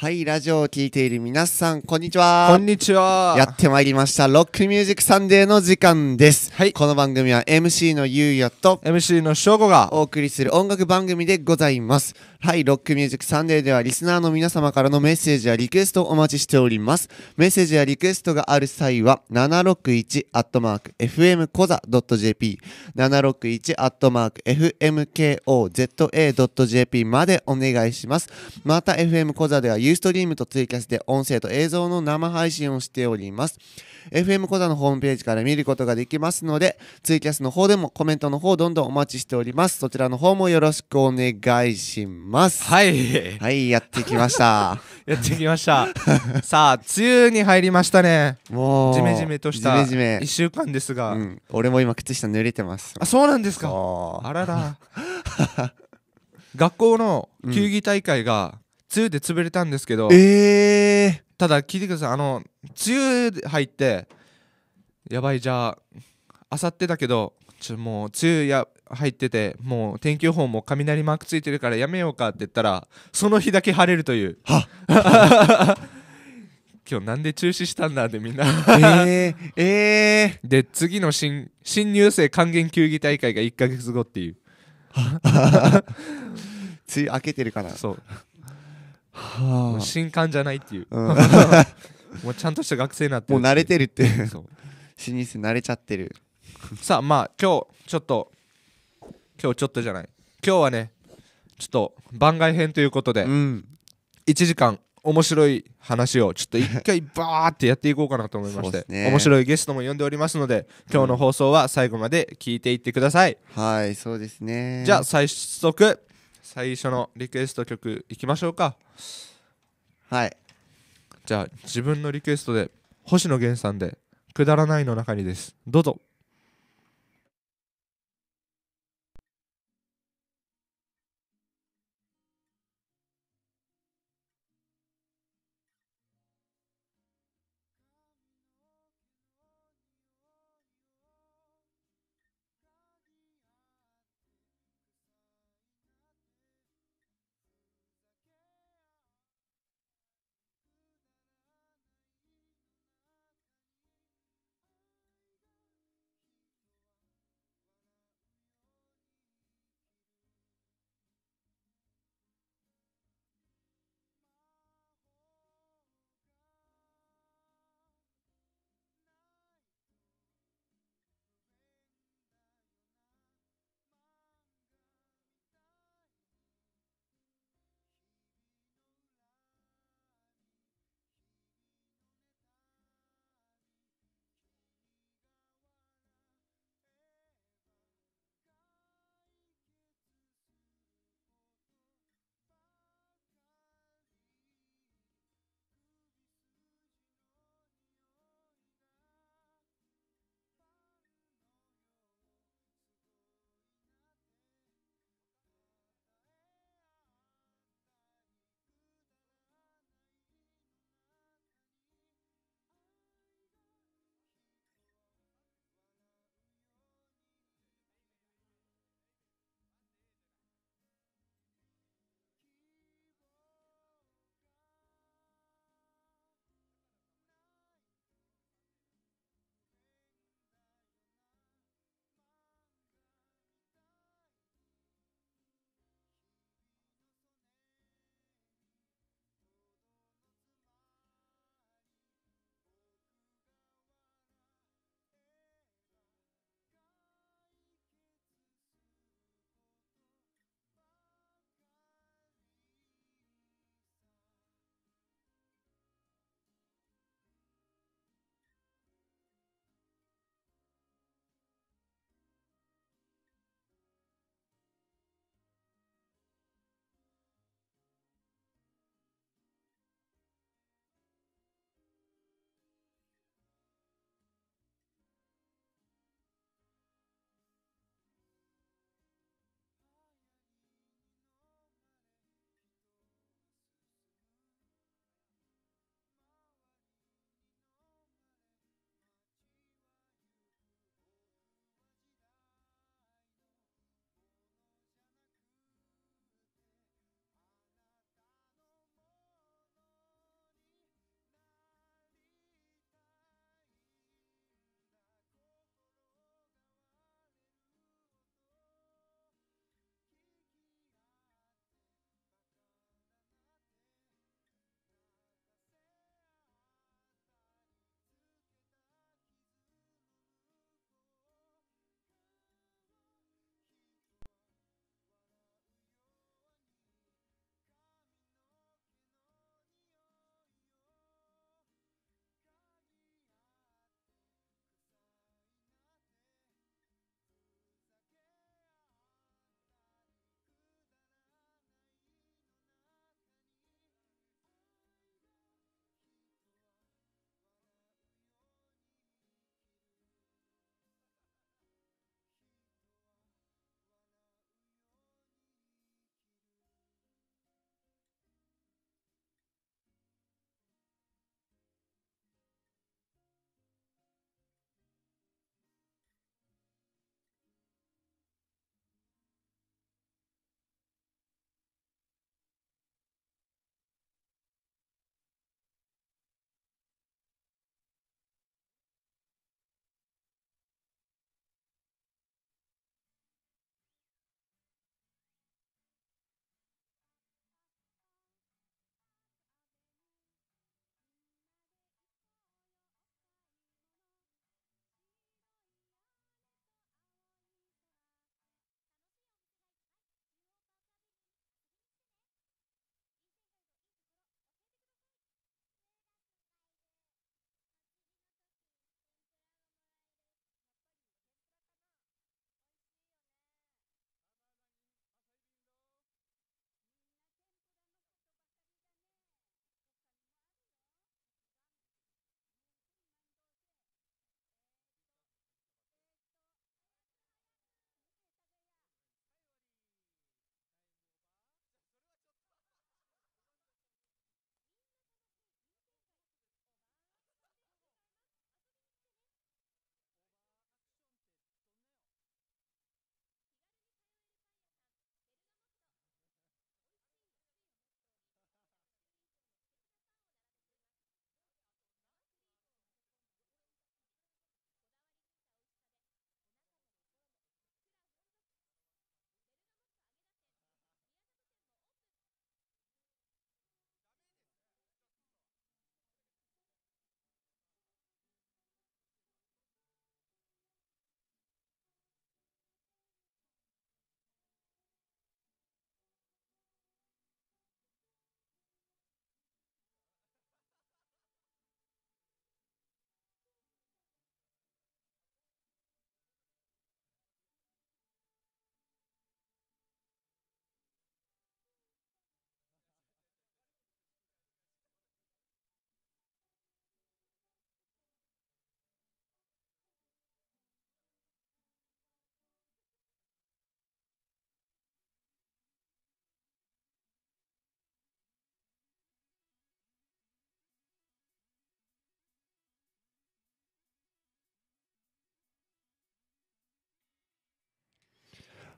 はい、ラジオを聴いている皆さん、こんにちは。こんにちは。やってまいりました。ロックミュージックサンデーの時間です。はいこの番組は MC のゆうやと MC の翔吾がお送りする音楽番組でございます。はい、ロックミュージックサンデーではリスナーの皆様からのメッセージやリクエストをお待ちしております。メッセージやリクエストがある際は、761-fmkoza.jp、761-fmkoza.jp までお願いします。また FM コザではユーストリームとツイキャスで音声と映像の生配信をしております。FM コザのホームページから見ることができますので、ツイキャスの方でもコメントの方どんどんお待ちしております。そちらの方もよろしくお願いします。はい。はい、やってきました。やってきました。さあ、梅雨に入りましたね。もう、ジメジメとしたジメジメ1週間ですが。うん、俺も今靴下濡れてます。あ、そうなんですか。あらら。学校の球技大会が梅雨で潰れたんですけど、えただ聞いてください。あの、梅雨入って、やばい、じゃあ、あさってだけど、ちょもう梅雨や入っててもう天気予報も雷マークついてるからやめようかって言ったらその日だけ晴れるという。今日なんで中止したんだってみんな。ー、えー、えで次の新新入生還元球技大会が1ヶ月後っていう。ー、梅雨明けてるから。そう。は新刊じゃないっていう。あうん。もうちゃんとした学生になってもう慣れてるって。そう。新入生慣れちゃってる。さあまあ今日ちょっと今日ちょっとじゃない。今日はねちょっと番外編ということでうん。1時間面白い話をちょっと一回バーってやっていこうかなと思いまして、面白いゲストも呼んでおりますので今日の放送は最後まで聞いていってください、はい、そうですね。じゃあ早速最初のリクエスト曲いきましょうか。はい。じゃあ自分のリクエストで星野源さんで「くだらない」の中にです。どうぞ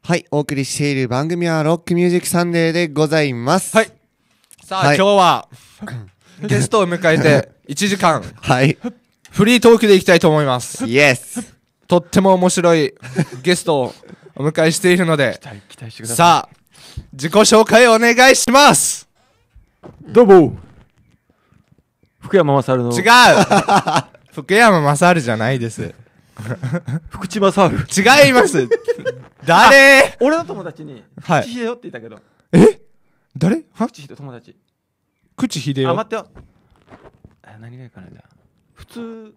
はい、お送りしている番組はロックミュージックサンデーでございます。はい。さあ、はい今日は ゲストを迎えて1時間はい。フリートークでいきたいと思います。 Yes。とっても面白いゲストをお迎えしているので、期待期待してくださいさあ、自己紹介お願いしますどうも福山雅治の違う 福山雅治じゃないです。福地雅治違います。誰？俺の友達にはい。口秀夫って言ったけど。え？誰？は？口秀夫友達。口秀夫あ待ってよ。あ何がいいかなじゃあ。普通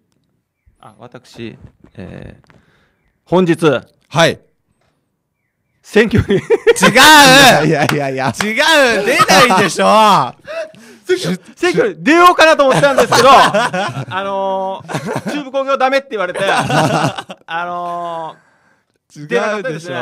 あ私えー本日。はい。選挙に。違 いうやいやいや。違う。出ないでしょ 選挙に出ようかなと思ったんですけど あのー、中部工業ダメって言われて あの違出なかっうでしたですね。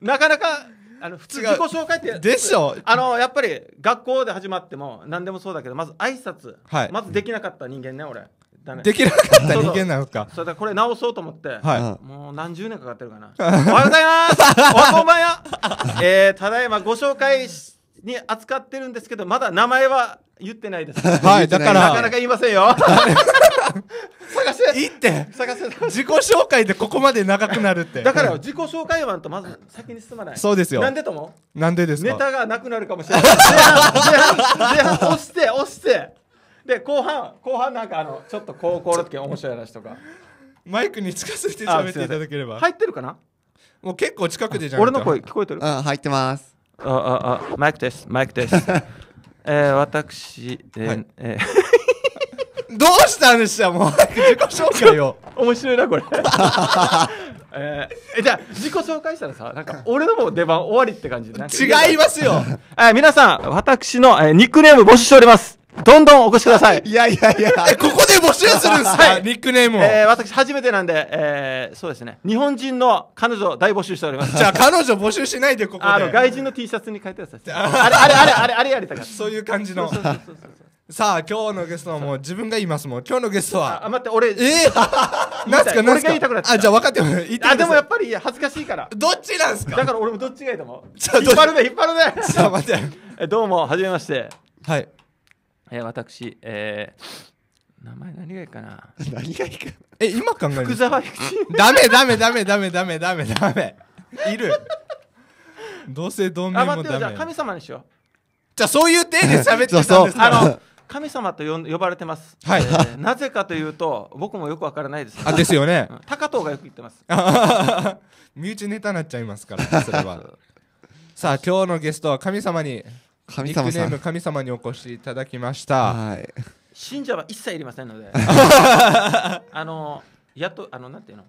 なかなかあの普通自己紹介ってでしょ。あのやっぱり学校で始まっても何でもそうだけどまず挨拶、はい。まずできなかった人間ね俺。ダメ。できなかった人間なのか。それでこれ直そうと思って、はもう何十年かかってるかな。おはようございます。おはこんばんやえー、ただいまご紹介しに扱ってるんですけどまだ名前は言ってないです い。はい、だか、なからなか言いませんよ 探していいって探して自己紹介でここまで長くなるって。だからよ自己紹介版とまず先に進まないそうですよなんでとも？なんでですか？ネタがなくなるかもしれない。前半、押して、押して。で、後半、後半なんかあの、ちょっと高校の時面白い話とか。マイクに近づいて喋っていただければ。入ってるかな？もう結構近くでじゃん。俺の声聞こえてる？うん、入ってます。あ、あ、あ、マイクです、マイクです。えー、私、えーはいえ どうしたんでしたもう自己紹介を。ー面白いな、これ。えーえじゃあ自己紹介したらさなんか俺のもう出番終わりって感じ違いますよ。えー皆さん私の、えーニックネーム募集しておりますどんどんお越しください。いやいやいや。え、ここで募集するんですか？はい。ニックネームを。えー、私初めてなんで、えー、そうですね。日本人の彼女大募集しております。じゃあ彼女募集しないでここあので。外人の T シャツに書いてあるやつです。あれあれあれあれあれやりたかった。そういう感じの。そう。そうそうそう。そうさあ今日のゲストはもう自分が言いますもん。今日のゲストは。あ待って俺えー、なんすかなん俺すが言いたくなっちゃったかあ、じゃあ分かってます。言っあでもやっぱり恥ずかしいから。どっちなんすか？だから俺もどっちがいいと思う。ち？ょ引っ張るね引っ張るね。ちょっと待って。えどうもはじめまして、はい。えー、私えー、名前何がいいかな？何がいいか。え、今考える福沢諭吉。ダメダメダメダメダメダメダメ。いる。同姓同名あ待ってよじゃあ。神様にしよう。じゃあそういう体で喋ってたんですそうかあの神様と呼ん呼ばれてます、はい。えーなぜかというと僕もよくわからないです。あ、ですよね。う。ん。高藤がよく言ってます。身内ネタになっちゃいますから、それは。さあ、今日のゲストは神様に、神様さんニックネーム。神様にお越しいただきました。はい。信者は一切いりませんので あのやっとあのなんていうの？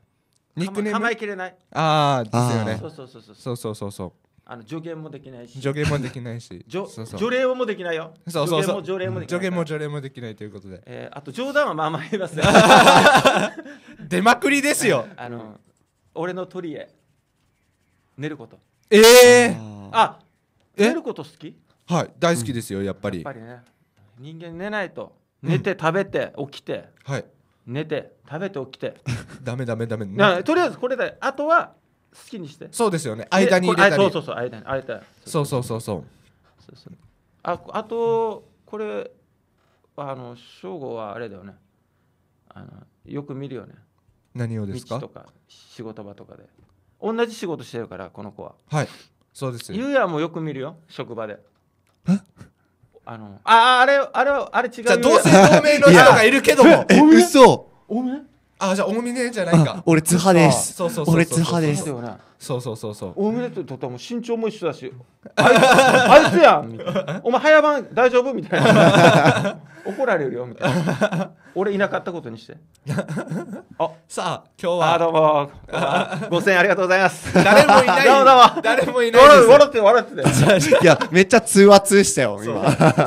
ニックネーム？構えきれないああ、ですよねそ。うそうそうそうそうそうそうそう。あの助言もできないし助言もできないし。じょ そうそう除霊もできないよそうそうそう。助言も除霊もできない助言も除霊もできないということで。えーあと冗談はまあまあ言いますね 出まくりですよ。あの俺の取り柄寝ることええあえ？寝ること好き？はい、大好きですよ、やっぱりやっぱ。りね人間寝ないと寝て食べて起きてはい。寝て食べて起きてダメダメダメ。なとりあえずこれであとは好きにしてそうですよね。間に入れたりそう。そうそう間に間にそうそうそうそう。そうそうああとこれあの正吾はあれだよねあのよく見るよね何をですか？道とか仕事場とかで同じ仕事してるからこの子ははい。そうです。ゆうやもよく見るよ職場であのあああれあれあれ違うじゃあ、同姓同名の人がいるけども。え、嘘。おめあ、じゃあ、大峰じゃないか。俺津派です。そう。そうそうそう。俺津派です。そうそうそうそうそう。おめでとっても身長も一緒だし あいつやんみたいな。お前早番大丈夫？みたいな。怒られるよみたいな。俺いなかったことにして。さあ、今日あはどうも。5000円ありがとうございます。誰もいない。誰もいない笑って笑ってて。いや、めっちゃ通話通したよ、今。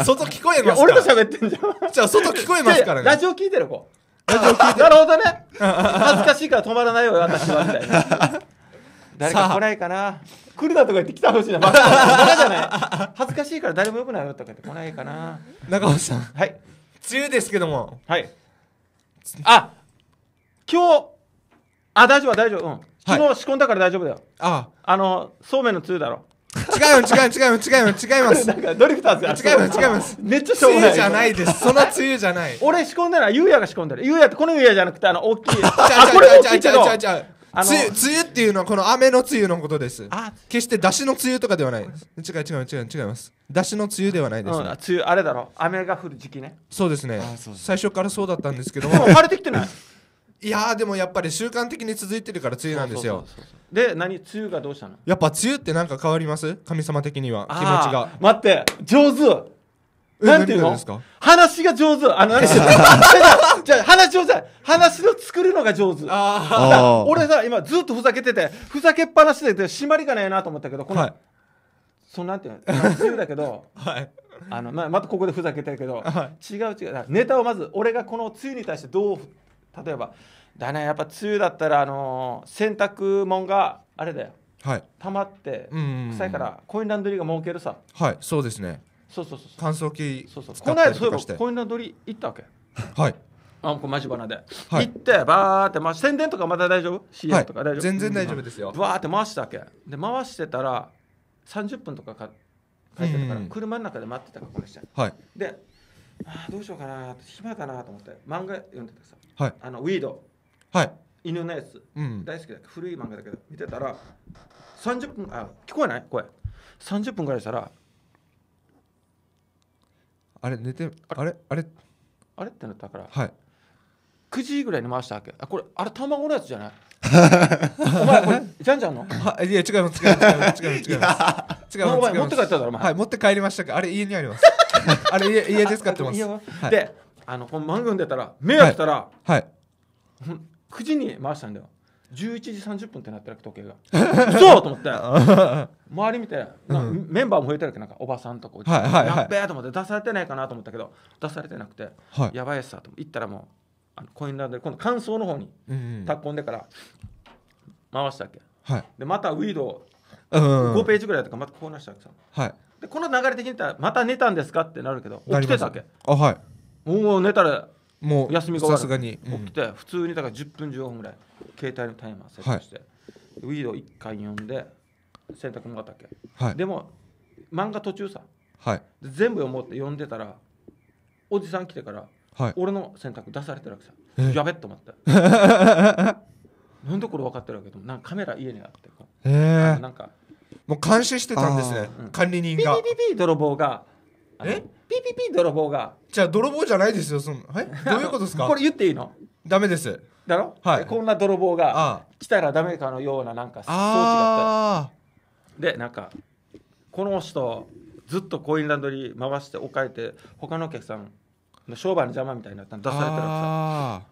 外聞こえますか俺と喋ってんじゃん。じゃあ、外聞こえますからね。ラジオ聞いてる子ラジオ聞いてる。なるほどね。恥ずかしいから止まらないよ私はみたいな。誰か来ないかな。来るなとか言って来たほしいな。バカじゃない。恥ずかしいから誰も呼ぶなよとか言って来ないかな。中尾さん、はい。梅雨ですけども。はい。あ今日あ大丈夫大丈夫。うん。昨日仕込んだから大丈夫だよ。あ。あのそうめんのつゆだろ違う違う違う違う違う違います。なんかドリフターズが違います違います。めっちゃしょうもない。梅雨じゃないです。その梅雨じゃない。俺仕込んでないゆうやが仕込んでる。ゆうやってこのゆうやじゃなくてあの大きいあこれも大きいけど梅雨梅雨っていうのはこの雨の梅雨のことです。あ決して出汁の梅雨とかではない。違う違う違う違います。出汁の梅雨ではないです。うん、ね梅雨あれだろ。雨が降る時期ね。そうですね。あそうそう。最初からそうだったんですけども。晴れてきてない？いやーでもやっぱり習慣的に続いてるから梅雨なんですよ。で何梅雨がどうしたの？やっぱ梅雨ってなんか変わります？神様的には。気持ちが。待って上手。えなんていうの？話が上手。あの何してるじゃあ話上手。話の作るのが上手。ああー。俺さ今ずっとふざけててふざけっぱなしでて締まりがねえなと思ったけどこの、はい。そのなんていうの？まあ梅雨だけどあ はい。あのまあまたここでふざけてるけど、は違う違う。ネタをまず俺がこの梅雨に対してどう例えばだねやっぱ梅雨だったらあのー洗濯物があれだよ。はい。溜まって臭いからコインランドリーが儲けるさ。はいそうですね。そうそうそう乾燥機そうそう。この間そういえばコインランドリー行ったわけ。はい。あこれマジバナで、はい。行ってバーって、まあ、宣伝とかまだ大丈夫 ?CM はいとか大丈夫、全然大丈夫ですよ。バーって回したわけ。で回してたら30分とかか帰ってたから、うん車の中で待ってたからこの人はい。であーどうしようかな暇だなと思って漫画読んでてさはい。あのウィード。はい。犬のやつ。うん。大好きだ古い漫画だけど見てたら30分あ聞こえない？声。30分ぐらいしたらあれ寝てあれ？あれ？あれ？ってなったから。はい。9時ぐらいに回したわけ。あこれあれ卵のやつじゃない？お前これじゃんじゃんの？はいいや違います違います違います。違います違います。持って帰っただろお前。はい持って帰りましたか？あれ家にあります。あれ家家で使ってます。い。であのこの漫画読んでたら目開けたら、はい。ほん9時に回したんだよ。11時30分ってなってるわけ時計が。嘘と思って。周り見てなうん。メンバーも増えてるわけなんかおばさんとかやっべえと思って出されてないかなと思ったけど出されてなくてはい。やばいやつさと行ったらもうあのコインランドリー今度乾燥の方にうんうん。でから回したわけ。はい。でまたウィードをうん5ページぐらいとかまたこうなしたわけさ。はい。でこの流れ的に言ったらまた寝たんですかってなるけど起きてたわけ。あはいもう寝たらもう休みが終わる。さすがに。起きて普通にだから10分15分ぐらい携帯のタイマーセットして、ウィード1回読んで洗濯もらったわけ、はい。でも漫画途中さ。はい。で全部読もうって読んでたらおじさん来てからはい。俺の洗濯出されてるわけさ。えやべっと思って。なんでこれ分かってるわけでもなんかカメラ家にあってこう。ええ。なんかもう監視してたんですね。管理人ピがピピピ泥棒がえ？ピピピ泥棒が。じゃあ泥棒じゃないですよそのはいどういうことですか？これ言っていいの？ダメです。だろ、はい。でこんな泥棒があ来たらダメかのようななんか装置がああってでなんかこの人ずっとコインランドリー回しておかえて他のお客さんの商売の邪魔みたいになったの出されてるわあ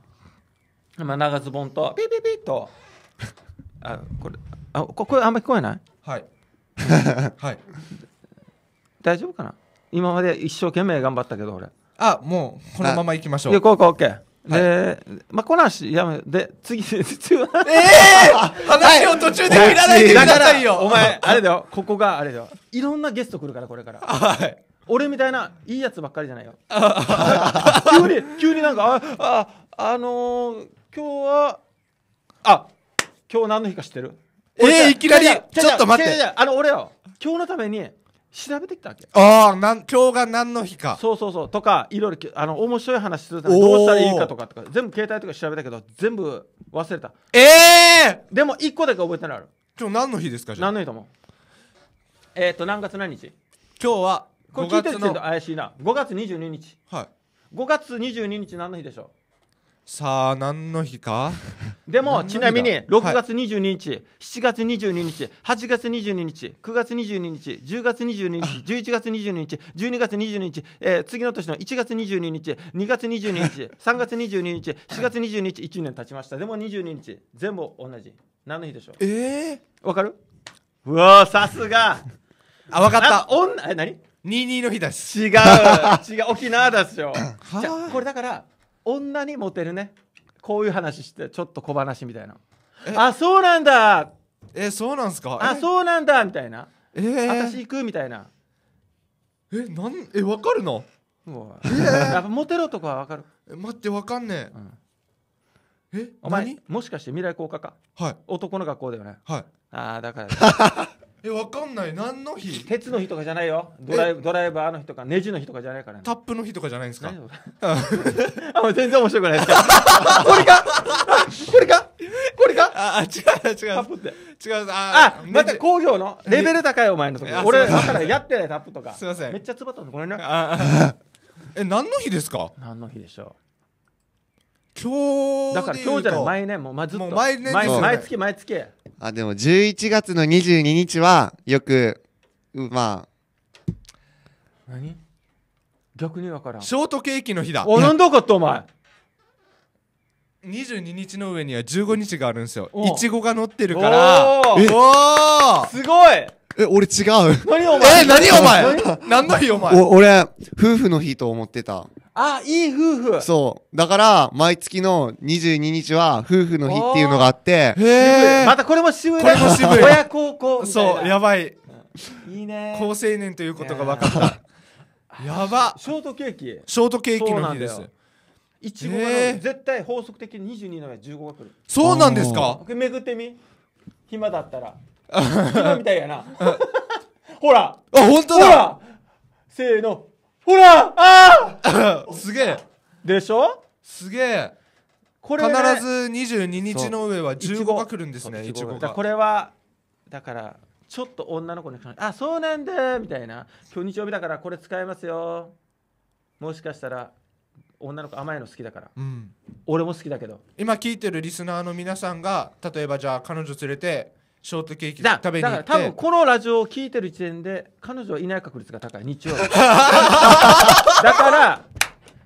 けさまあ長ズボンとピピピッと。あこれあここれあんま聞こえない？ーはい。はい。大丈夫かな？今まで一生懸命頑張ったけど俺。あもうこのまま行きましょいうやこうこう OK はい。で、まあこの話やめで次次ええ話を途中で切らないでくださいよ。お前あれだよ。ここがあれだよ。いろんなゲスト来るからこれから。はい。俺みたいないいやつばっかりじゃないよ。急に急になんかあああのー、今日はあ今日何の日か知ってる？えー俺いきなりちょっと待って。あの俺よ。今日のために調べてきたわけ。ああなん今日が何の日か。そうそうそう。とかいろいろあの面白い話するたどうしたらいいかとかとか全部携帯とか調べたけど全部忘れた。ええでも一個だけ覚えてないある。今日何の日ですかじゃあ？何の日と思うえっ、ー、と何月何日？今日は5これ聞いてる月の時点で怪しいな。5月22日。はい。5月22日何の日でしょさあ何の日か？う でもちなみにはい。6月22日、7月22日8月22日9月22日10月22日 11月22日12月22日、えー次の年の1月22日2月22日 3月22日4月22日1年経ちました。でも22日全部同じ。何の日でしょええうわかる？うわーさすが。あ分かっあた女え何？22の日です。違う。違う。沖縄ですよ。はじゃあこれだから女にモテるね。こういう話してちょっと小話みたいな。え？あそうなんだ。えそうなんすか？あそうなんだみたいな。ええ私行くみたいな。えなんえ分かるの？うわやっぱモテる男は分かる。え待って分かんねえ。え？お前何もしかして未来工科か？はい。男の学校だよね。はい。ああだから えわかんない。何の日？鉄の日とかじゃないよ。ドライドライバーの日とかネジの日とかじゃないからね。タップの日とかじゃないんですか？あもう全然面白くないですか？これか？これか？これか？ああ違う違タッうプって。違うあまた工業のレベル高いお前のとこ。あ俺だからやってないタップとか。すいません。めっちゃつばったのこれねああ。え何の日ですか？何の日でしょ今日うだから今日じゃない。毎年もうまずっと。もう毎年。毎ですよね毎月毎月。あでも11月の22日はよくうま何？逆にわからん。ショートケーキの日だ。おなんだかったお前。22日の上には15日があるんですよ。お。いちごが乗ってるから。おー。おー。すごい。あえ俺違う。何お前？え何お前？何の日お前？お俺夫婦の日と思ってたあいい夫婦。そう。だから毎月の22日は夫婦の日っていうのがあってへまたこれも渋い。これも渋い。親孝行そうやばい。いいね。高青年ということが分かった。やば。ショートケーキ。ショートケーキの日です。そうなんだよ。いちごが絶対法則的に22の上15が来る。そうなんですか？これ巡ってみ。暇だったら。暇みたいやな。ほら。あ本当だ。ほら。せーのほらあー！すげえ。でしょ？すげえ。これ、ね、必ず22日の上は15が来るんですねいちごがこれはだからちょっと女の子にあそうなんだみたいな。今日日曜日だからこれ使えますよ。もしかしたら女の子甘いの好きだから。うん。俺も好きだけど。今聞いてるリスナーの皆さんが例えばじゃあ彼女連れてショートケーキだ食べに行って。だから多分このラジオを聞いてる時点で彼女はいない確率が高い。日曜。日 だから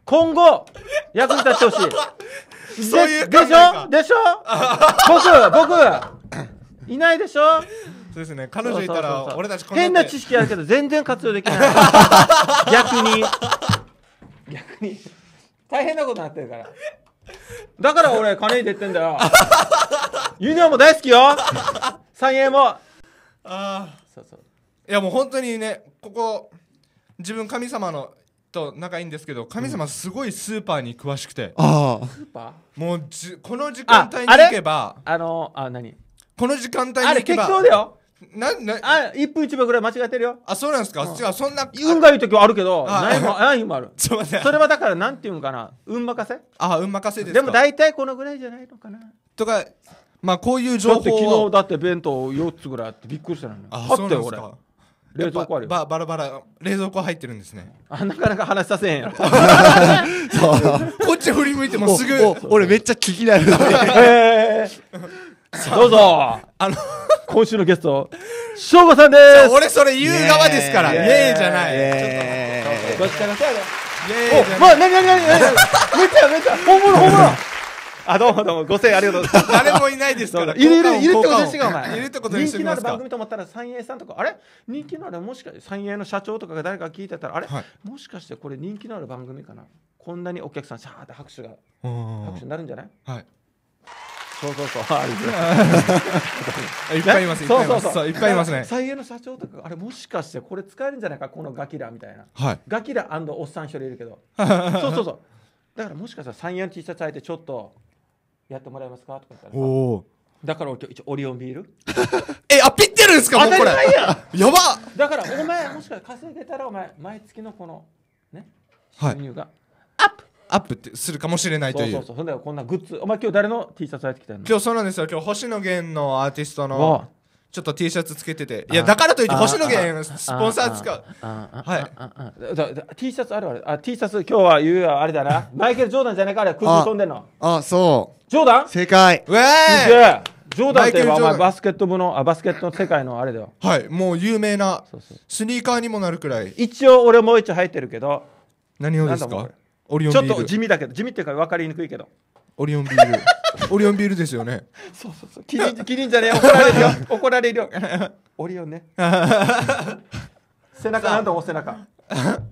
今後役に立ってほしい。そういうででしょ？でしょ？僕僕。いないでしょ？そうですね。彼女いたら俺たちこんな変な知識あるけど全然活用できない。逆に。逆に。大変なことになってるから。だから俺金に出てんだよ。ユニオンも大好きよ三栄もああそうそう。いやもう本当にねここ自分神様のと仲いいんですけど神様すごいスーパーに詳しくて、ああスーパー？もうじこの時間帯に行けばあのあ何？この時間帯にあれ適行けば当だよ。ななあ1分1秒ぐらい間違えてるよ。あそうなんですか、違うそんな運がいい時はあるけどあないもな い日もある。ちょっと待って。それはだからなんていうのかな？運任せ？あ運任せですか？でも大体このぐらいじゃないのかな。とかまあこういうだ情って昨日だって弁当4つぐらいあってびっくりしたのよ。ああって俺そうなんですか。冷蔵庫あるよ。バラバラ冷蔵庫入ってるんですね。あなかなか話させへんやろ。こっち振り向いてもすぐ。俺めっちゃ聞きなる どうぞ。あの。今週のゲスト省吾さんです。俺それ言う側ですから。イイ。エーじゃない。えどっちからそうやでお、まあ、ない。なになになになにめっちゃめっちゃ。本物本物 あ、どうもどうも、ご声援ありがとうございます。誰もいないですからいるいるいるってことにしてかお前。いるってことにし人気のある番組と思ったら三栄さんとか。あれ？人気のあるもしかして三栄の社長とかが誰か聞いてたらあれ、はい。もしかしてこれ人気のある番組かな？こんなにお客さんシャーって拍手がうん。拍手になるんじゃない？はい。そうそうそう。あい。いっぱいいますいっぱいいます。そうそうそう。いっぱいいますね。三栄の社長とかあれもしかしてこれ使えるんじゃないかこのガキラみたいな。はい。ガキラおっさん一人いるけど。そうそうそう。だからもしかしたら三栄の T シャツ履いてちょっとやってもらえますか？とか言ったらさ。おおだから俺今日一応オリオンビール。えあピってるんですか？もうこれ。当たり前ややば。だからお前もしか稼げたらお前毎月のこのねはい。収入が、アップ。ってするかもしれないとそう。いうそうそう。ほんでこんなグッズ。お前今日誰の T シャツ履いてきたの？今日そうなんですよ。今日星野源のアーティストわのちょっと T シャツつけてて。いやあだからといってあ星野源スポンサー使う。はい。あああだだ T シャツあるある。あ T シャツ今日は言うよ。あれだな。マイケル・ジョーダンじゃないかあれ空中飛んでんの。あそう。ジョーダン？正解。ウェージョーダンってお前バスケット部のあバスケットの世界のあれだよ。はい。もう有名なスニーカーにもなるくらい。一応俺もう一応入ってるけど。何をですか？ちょっと地味だけど地味っていうか分かりにくいけどオリオンビール。オリオンビールですよね。そうそうそう。キリンキリンじゃね。え怒られるよ。怒られるよ。オリオンね。背中なんだもん背中。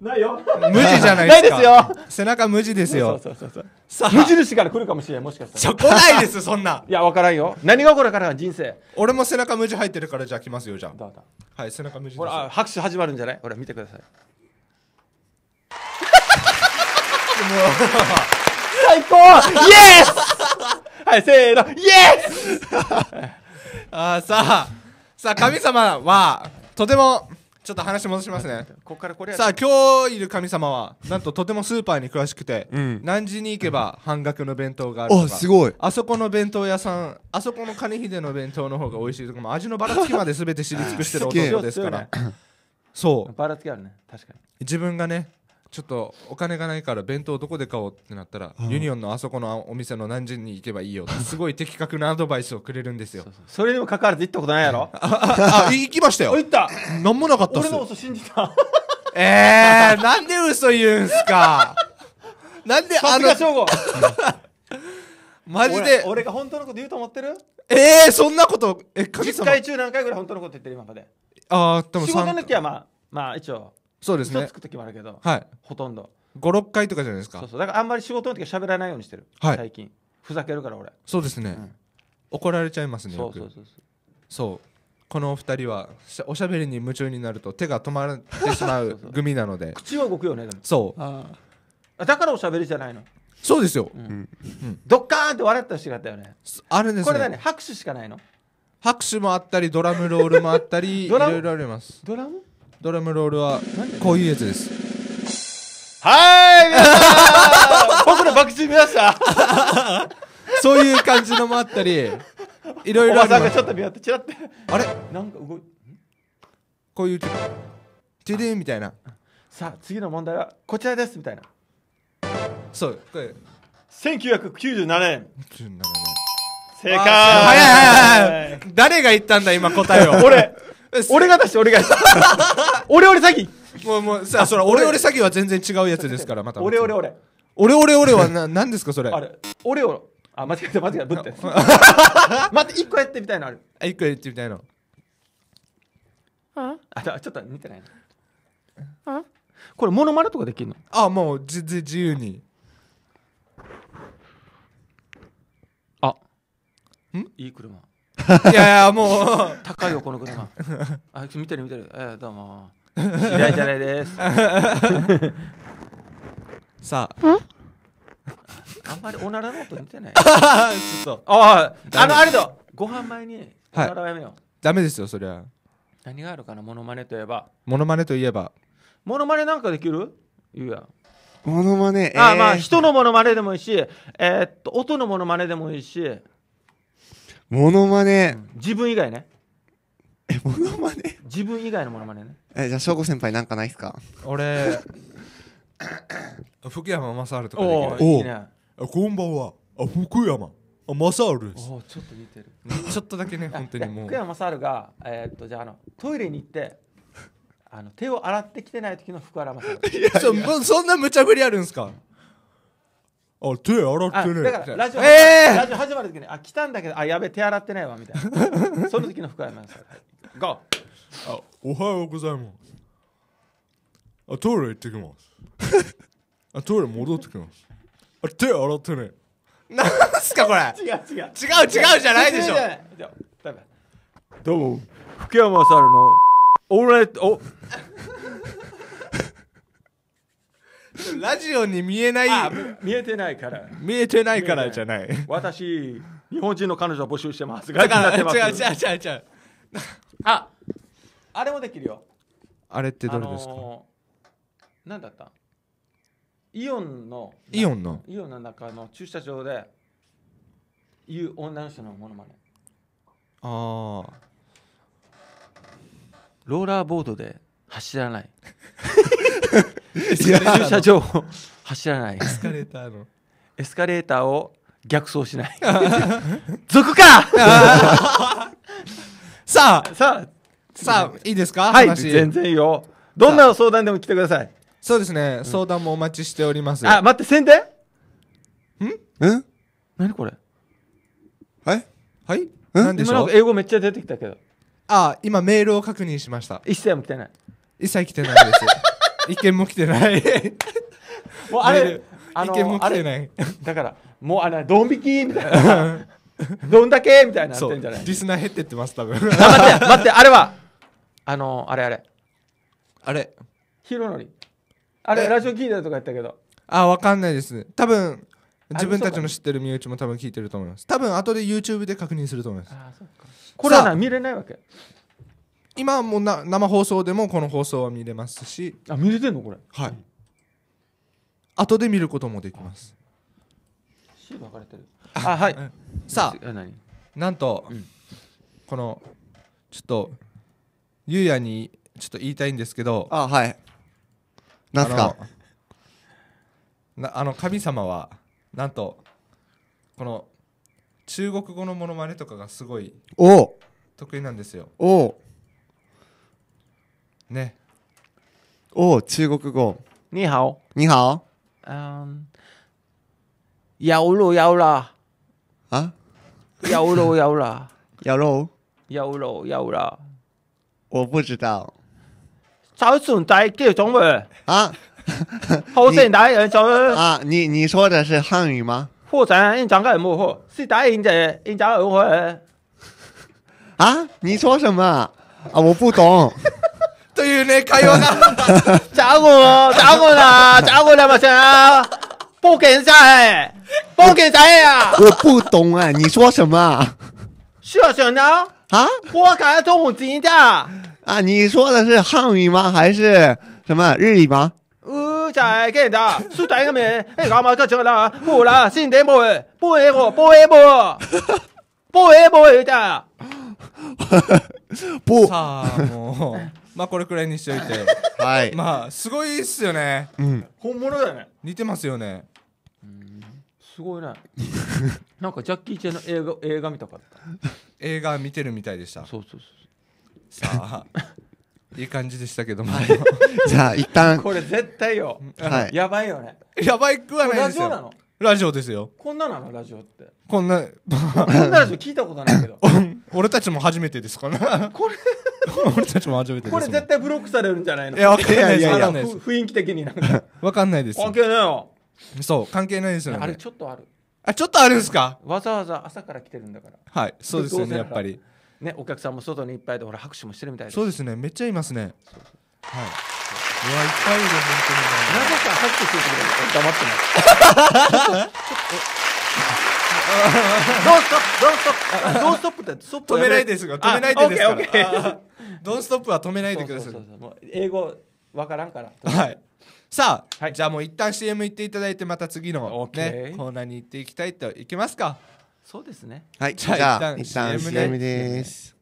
ないよ。無地じゃないないですすよ。背中無地ですよ。そうそうそうそう。さあ。無印から来るかもしれんもしかしたら。来ないですそんな。いや分からんよ。何が起こるかな人生。俺も背中無地入ってるからじゃあ来ますよじゃあ。はい背中無地ほらあ拍手始まるんじゃない？ほら見てください最高。イエスははいせーの。イエスあーさあさあ神様はとてもちょっと話戻しますね。こっからこれやさあ今日いる神様はなんととてもスーパーに詳しくて、うん。何時に行けば半額の弁当があるとかあすごい。あそこの弁当屋さんあそこの金秀の弁当の方が美味しいとかも味のばらつきまで全て知り尽くしてるすげえ弟ですからそう。ばらつきあるね。確かに。自分がねちょっとお金がないから弁当どこで買おうってなったら、ユニオンのあそこのお店の何時に行けばいいよって すごい的確なアドバイスをくれるんですよ。それにもかかわらず行ったことないやろ？あ行きましたよ。お行った。なんもなかったっす俺の嘘信じた。えー、なんで嘘言うんすか。なんでさあの マジ俺で。俺が本当のこと言うと思ってる？えー、そんなことえ神10様回中何回ぐらい本当のこと言ってる今まで？あーでも仕事の三時はまあまあ一応そうですね。嘘つく時もあるけどはい。ほとんど。56回とかじゃないですか。そうそう。だからあんまり仕事の時は喋らないようにしてる。はい。最近。ふざけるから俺。そうですね、ん。怒られちゃいますねよく。そうそうそうそう。そう。このお二人はしおしゃべりに夢中になると手が止まってしまう 組なので。口は動くよねでも。そう。あだからおしゃべりじゃないの。そうですよ、ドッカーンって笑った人があったよね。あれですね。これ何？拍手しかないの？拍手もあったりドラムロールもあったりい ドラム？ろいろあります。ドラム？ドラムロールはなんでこういうやつです。はい皆さん。僕の爆中見ました。そういう感じのもあったりいろいおろあちょっと見合ってチラって。あれ？なんか動いこういうティデンみたいな。さあ次の問題はこちらですみたいな。そうこれ。1997年17年。正解。あ早い早い早い。誰が言ったんだ今答えを。俺。俺が出して俺が出した俺俺詐欺。もうもうさそれオレオレ詐欺は全然違うやつですからまた。俺俺俺。オレオレオレはな何ですかそれ？あれ俺俺あ間違えた間違えたぶって。待って一個やってみたいのある。あ一個言ってみたいの。あ？だちょっと似てないなこれモノマネとかできるの？あもうじじ自由に。あ。ん？いい車。いやいやもう。高いよこの車。あ見てる見てる。えー、どうも知り合いじゃないです。さあ。あんまりおならの音似てない。ちょっと。あああのあれだ。ご飯前におはいならはやめよう、ダメですよそりゃ。何があるかな？モノマネといえば。モノマネといえば。モノマネなんかできる？言うや。んモノマネ？あまあえー人のモノマネでもいいし、えーっと音のモノマネでもいいし。モノマネ。自分以外ねえモノマネ？自分以外のモノマネね。えじゃあ翔吾先輩なんかないっすか？俺 福山雅治とかでおおきるおいいね。あこんばんは。あ福山。あ雅治です。おおちょっと似てる。ちょっとだけね本当にもう。福山雅治が、えーっとじゃああのトイレに行ってあの手を洗ってきてない時の福原雅治。そもうそんな無茶ぶりあるんすか？あ手洗あってね。だからラジオ、えー。ラジオ始まる時にあ来たんだけどあやべえ手洗ってないわみたいな。その時の福山雅治。はいゴーあおはようございます。あトイレ行ってきます。あトイレ戻ってきます。あ手洗ってね。なんすかこれ？違う違う。違う違うじゃないでしょ。どうも。福山雅治のオールナイトお。ラジオに見えない。あ見えてないから。見えてないからじゃない。私日本人の彼女を募集してます。だから違う違う違う違うああれもできるよ。あれってあどれですか、のー、なんだった？イオンのイオンの？イオンの中の駐車場で言う女の人のものまね。あローラーボードで走らない。あ駐車場を走らない。エスカレーターの。エスカレーターを逆走しない。族か さあさあさあいいですか？はい。話。全然いいよ。どんな相談でも来てください。そうですね、相談もお待ちしております。あ待って宣伝？うん？何これ？はい。はい？うん？何でしょう？今なんか英語めっちゃ出てきたけど。あ今メールを確認しました。一切も来てない。一切来てないです。一件も来てない。もうあれメール。あの一件も来てない。だからもうあのドン引きみたいな どんだけみたいになってんじゃない？リスナー減ってってます多分。あ待って待ってあれは？あのあれあれ。あれ。ヒロノリ。あれえ？ラジオ聞いたとか言ったけど。あわかんないです。多分自分たちの知ってる身内も多分聞いてると思います。多分後で YouTube で確認すると思います。あそうか。これは見れないわけ？今はもうな生放送でもこの放送は見れますし。あ見れてんのこれ？はい。後で見ることもできますシール分かれてる。あはい。さあ。あ何？なんと、うん。このちょっとゆうやにちょっと言いたいんですけど。あはい。なんすか？あのなあの神様はなんとこの中国語のモノマネとかがすごいお。う得意なんですよ。お。うね。おう中国語。你好你好嗯有了有了啊有了有了要肉有了有了我不知道找顺仔叫中文啊好正大人中文啊你你说的是汉语吗或者应长个幕后是大应者应长而会啊你说什么啊我不懂というね会話が加我加我啦加我啦嘛先啊 不给仔不给仔呀！我不懂啊你说什么？啊是啊是啊？啊我看中文真的啊你说的是汉语吗？还是什么日语吗？我在给的是在个面 哎干嘛个这啦不啦新的不会不会不不会不。不会不 会的。不。さあもうまあこれくらいにしておいて。はい。まあすごいっすよね。うん。本物だね。似てますよねすごいね。なんかジャッキー・チェンの映画映画見たかった。映画見てるみたいでした。そうそうさあ いい感じでしたけども。じゃあ一旦。これ絶対よ。はい。やばいよね。やばいくはないですよ。ラジオなの？ラジオですよ。こんななの？ラジオって。こんな。こんなラジオ聞いたことないけど。俺たちも初めてですから。これ。俺たちも初めてです。これ絶対ブロックされるんじゃないの？いやわかんないです。いやいないです。ふ雰囲気的になんか。わかんないです。関係ないよそう関係ないですよあれねちょっとある。あちょっとあるんですか？わざわざ朝から来てるんだから。はいそうですよねやっぱり。ねお客さんも外にいっぱいでほら拍手もしてるみたいです。そうですねめっちゃいますね。はい。うわいっぱいいるなぜか拍手してくれる黙ってます。ドンストップドンストップドンストップってストップ止めないですが止めないでですからあオッケーオッケーあドンストップは止めないでください英語わからんからはいさあ、はい。じゃあもう一旦 CM 行っていただいてまた次の、ねコーナーに行っていきたいといきますか。そうですね。はいじゃあじゃあ一旦 CM ね CM です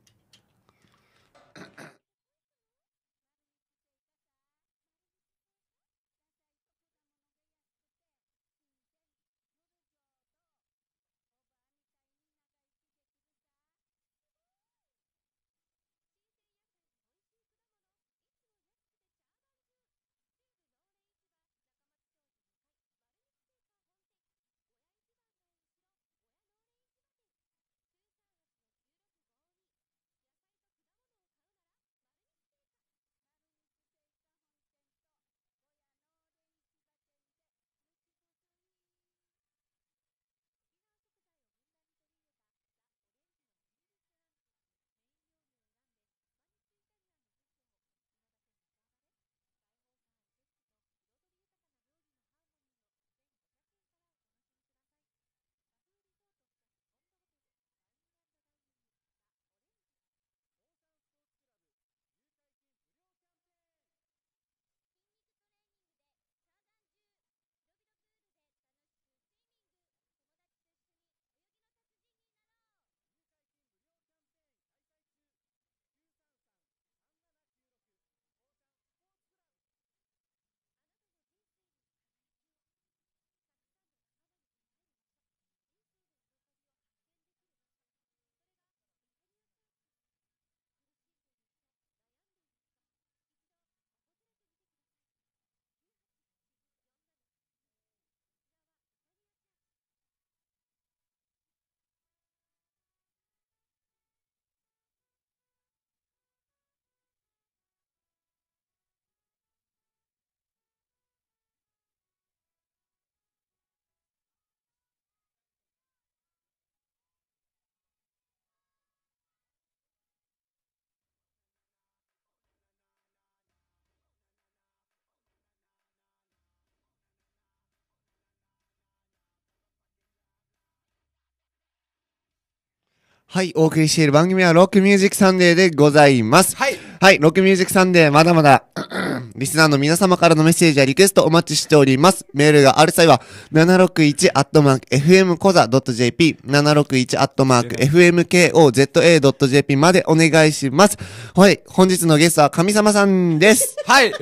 はい、お送りしている番組はロックミュージックサンデーでございます。はいはい、ロックミュージックサンデー、まだまだ、リスナーの皆様からのメッセージやリクエストお待ちしております。メールがある際は、761-fm コザ .jp、761-fmkoza.jp までお願いします。はい、本日のゲストは神様さんです。はい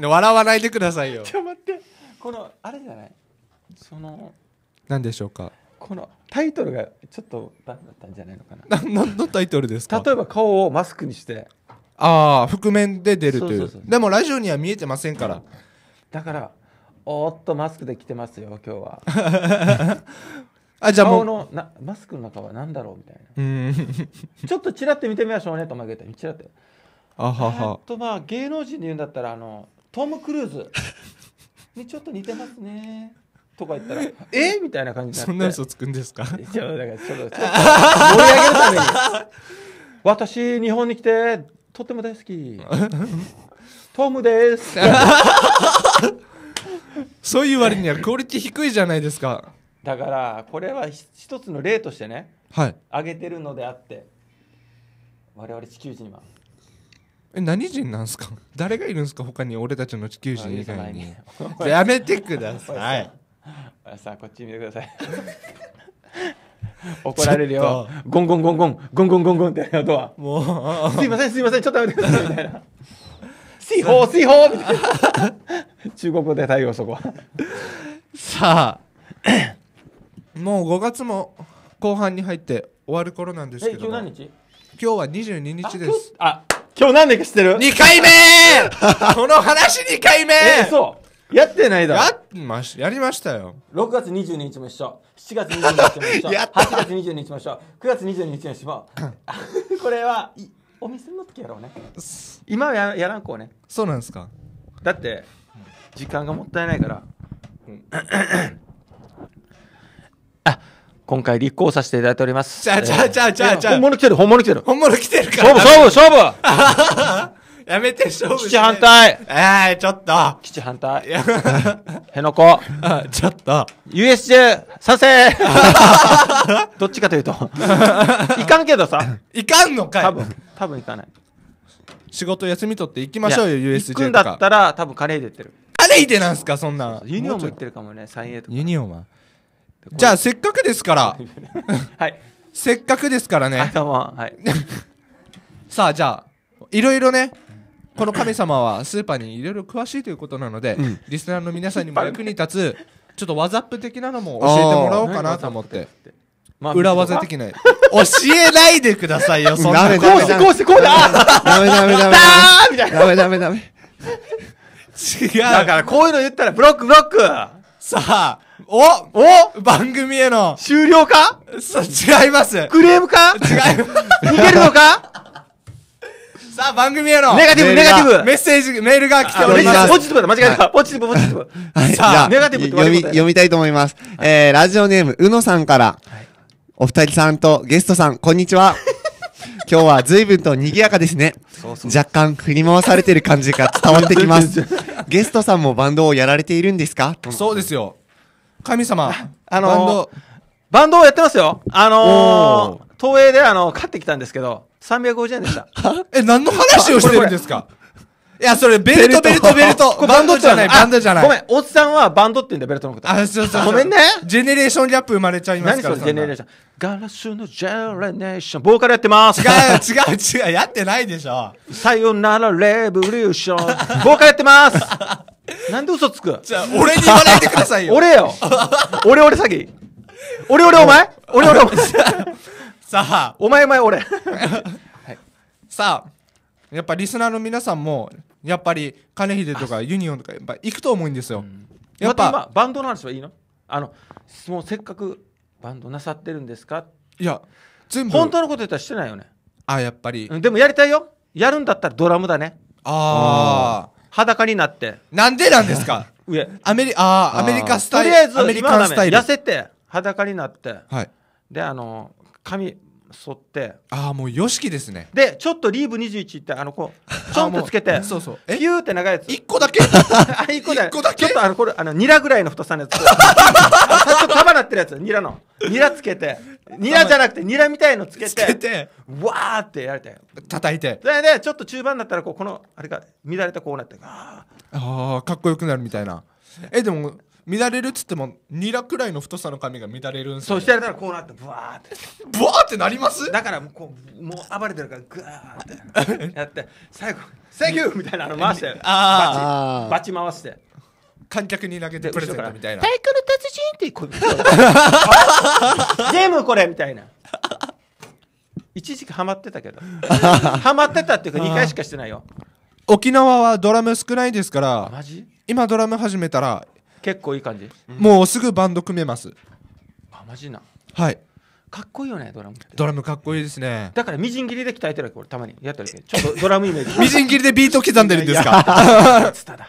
笑わないでくださいよちょっと待ってこのあれじゃない？その何でしょうか？このタイトルがちょっとだったんじゃないのかな。な 何のタイトルですか？例えば顔をマスクにして。ああ覆面で出るという。でもラジオには見えてませんから。だからおーっとマスクで来てますよ今日は。あじゃあもう。顔のなマスクの中は何だろうみたいな。ちょっとチラって見てみましょうねと曲げてチラって。あはあはとまあ芸能人で言うんだったらあのトム・クルーズ。にちょっと似てますねとか言ったら え？みたいな感じになって。そんな嘘つくんですか？だから盛り上げるために。私日本に来てとっても大好き。トムです。そういう割にはクオリティ低いじゃないですか。だからこれはひ一つの例としてねはい。挙げてるのであって我々地球人は。え何人なんすか？誰がいるんですか？他に俺たちの地球人以外に。やめてください さあこっち見てください。怒られるよ。っゴンゴンゴンゴン。ゴンゴンゴンゴンって音は。もう。すいませんすいません。ちょっとやめてください。みたいな水泡水泡みたいな中国語で対応そこはさあ。もう5月も後半に入って終わる頃なんですえけども。今日何日？今日は22日です。あ今日何年か知ってる？2回目。この話2回目。えそうやってないだろ。やっましやりましたよ。6月22日も一緒。7月22日も一緒。やった。8月22日も一緒。9月22日も一緒。これはいお店の時やろうね。今はややらんこうね。そうなんですか。だって時間がもったいないから、あ今回立候補させていただいております。ちゃうちゃうちゃうちゃうちゃ本物来てる本物来てる。本物来てるか勝負ら。勝負勝負 やめて 勝負基地反対。えー、ちょっと。基地反対。いや。辺野古。あちょっと。USJ 賛成。どっちかというと。いかんけどさ。いかんのかい。多分多分いかない。仕事休み取って行きましょうよいや USJ 行くんだったら多分金入れてる。金いてなんすかそんな。ユニオンも行ってるかもね3 a とか。ユニオンは。じゃあせっかくですから。はい。せっかくですからあねどうも。はい。さあじゃあいろいろねこの神様はスーパーにいろいろ詳しいということなので、リスナーの皆さんにも役に立つ ちょっとワザップ的なのも教えてもらおうかなと思って。まあ裏技的な。教えないでくださいよ そんなダメこうしてこうしてこうだダメダメダメあーみたいな。ダメダメダメ。違う。だからこういうの言ったらブロックブロック。さあおお？番組への。終了か？違います。違いクレームか？ます。逃げるのか？さあ番組へのネガティブネガティブ。メッセージメールが来ておあります。ポジティブだ間違えた。ポジティブポジティブ。はい、じさあゃあ、ネガティブって読み、読みたいと思います。えー、ラジオネーム、うのさんから、お二人さんとゲストさん、こんにちは。今日は随分と賑やかですね。若干振り回されてる感じが伝わってきます。ゲストさんもバンドをやられているんですか？そうですよ。神様。あのーバンド。バンドをやってますよ。あのー東映であの買ってきたんですけど350円でした。え何の話をしてるんですか？いやそれベルトベルト。ベルトバンドじゃない。あバンドじゃない。ごめんおっさんはバンドって言うんだよベルトのこと。あそうそうごめんね。ジェネレーションギャップ生まれちゃいます何そかられジェネレーション。ガラスのジェネレーション。ボーカルやってます。違う違う違うやってないでしょ。さよならレボリューション。ボーカルやってます。なんで嘘つく？じゃあ俺に言わないでくださいよ。俺よ。俺俺詐欺。俺俺 お前。俺俺お前？さあ。お前お前俺。さあやっぱリスナーの皆さんもやっぱり金秀とかユニオンとかやっぱ行くと思うんですよ、やっぱ待って今バンドの話はいいの？あのもうせっかくバンドなさってるんですか？いや全部。本当のこと言ったらしてないよね。あやっぱり、うんでもやりたいよ。やるんだったらドラムだね。ああ裸になって。なんでなんですか？上。アメリあーアメリカスタイルとりあえずアメリカンスタイル。痩せて裸になって。はい。であの髪沿って。ああもうよしきですね。でちょっとリーブ21ってあのこうちょんとつけてそうそう。え？ピューって長いやつ。一個だけ？あ一個だ一個だけ？ちょっとあのこれあのニラぐらいの太さのやつ。あちょっと束なってるやつニラの。ニラつけて。ニラじゃなくてニラみたいのつけつてけて。わーってやりたい。叩いて。それでちょっと中盤になったらこうこのあれが乱れてこうなってあああかっこよくなるみたいな。えでも乱れるっつってもニラくらいの太さの髪が乱れるんすよ、ね、そうしてやれたらこうなってブワーって。ブワーってなります？だからもうこうもう暴れてるからグワーって。やって最後「センキュー!」みたいなの回して。ああバチ回して。観客に投げてプレゼントみたいな。太鼓の達人ってこうゲームこれみたいな。一時期ハマってたけど。ハマってたっていうか2回しかしてないよ。沖縄はドラム少ないですからマジ？今ドラム始めたら結構いい感じ？もうすぐバンド組めます。あマジなはい。かっこいいよねドラムドラムかっこいいですね。だからみじん切りで鍛えてるわけ俺たまに。やってるわけ。ちょっとドラムイメージ。みじん切りでビート刻んでるんですか？つっただ。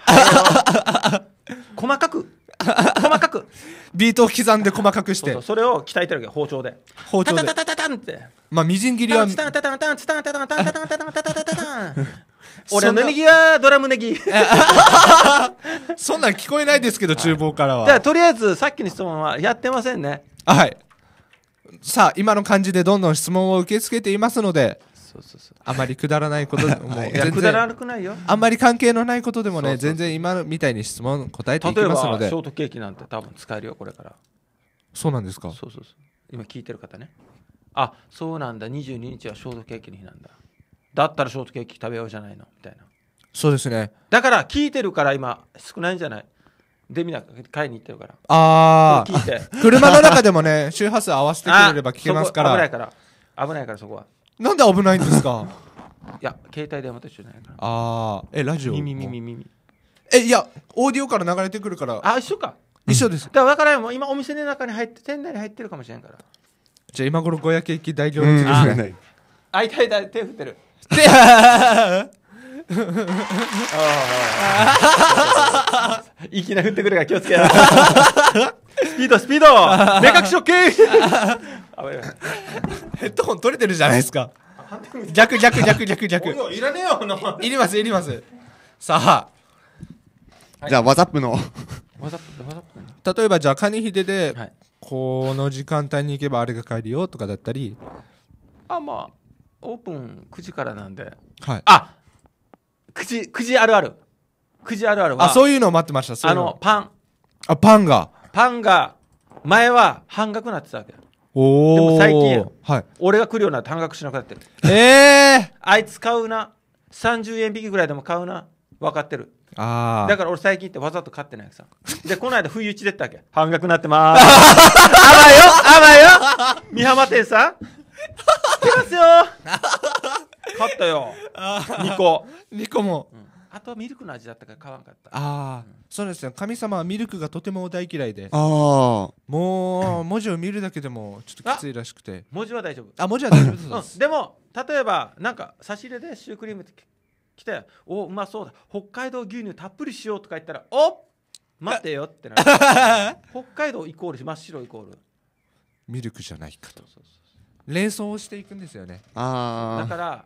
細かく。細かく。ビートを刻んで細かくして。それを鍛えてるわけ包丁で。包丁で。タタタタタンって。まあみじん切りはタンタンタタンタンタンタタンタンタタンタタンタタタタタン俺のネギはドラムネギ。じ そんなん聞こえないですけど厨房からゃあはとりあえずさっきの質問はやってませんね。はい。さあ今の感じでどんどん質問を受け付けていますのでそうそうそう。あまりくだらないことでも くだら然なくないよ。あんまり関係のないことでもね全然今みたいに質問答えていきますので。ショートケーキなんて多分使えるよこれから。そうなんですか？そうそうそう。今聞いてる方ね。あそうなんだ。22日はショートケーキの日なんだだったらショートケーキ食べようじゃないの？みたいな。そうですね。だから聞いてるから今少ないんじゃない？デミナ買いに行ってるから。あ聞いて。あ 車の中でもね周波数合わせてくれれば聞けますかあそこ危ないらから。危ないからそこは。なんで危ないんですか？いや携帯電話と一緒じゃないから。ああえラジオ？耳耳耳えいやオーディオから流れてくるから。あ一緒か。一緒です。だから分からんもう今お店の中に入って店内に入ってるかもしれんから。じゃあ今頃ゴヤケーキ大行うん列ですね。ねあいたいた手振ってるでいきなり振ってくるから気をつけよスピー。ドスピー。ド目隠し OK あ危ないヘッドホン取れてるじゃないですか逆逆逆逆逆いいらねえよのいりますいりますさあじゃあ、ワザップの。わざわざあ例えばじゃあカニヒデで、はいこの時間帯に行けばあれが買えるよとかだったりあまあオープン9時からなんで。はい。あ9時9時あるある。9時あるあるはあそういうのを待ってました。あのパン。あパンが。パンが前は半額になってたわけ。おおでも最近はい。俺が来るようになって半額しなくなってる。ええあいつ買うな。30円引きぐらいでも買うな。分かってる。ああだから俺最近ってわざと買ってないさ。でこの間不意打ちでったわけ。半額になってまーす。甘いよ甘いよ。美浜店さん来ますよ。買ったよ。2個、2個も。うん。あとはミルクの味だったから買わんかった。ああそうですね神様はミルクがとても大嫌いで。ああ。もう文字を見るだけでもちょっときついらしくて。文字は大丈夫。あ文字は大丈夫。ですうん、でも例えばなんか差し入れでシュークリームって来ておうまそうだ。北海道牛乳たっぷりしようとか言ったらお待ってよってなる。北海道イコール真っ白イコール。ミルクじゃないかと。そうそうそ連想をしていくんですよね。うだ。から